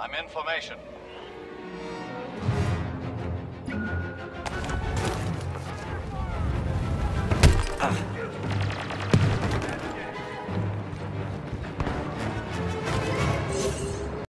I'm in formation. Ah.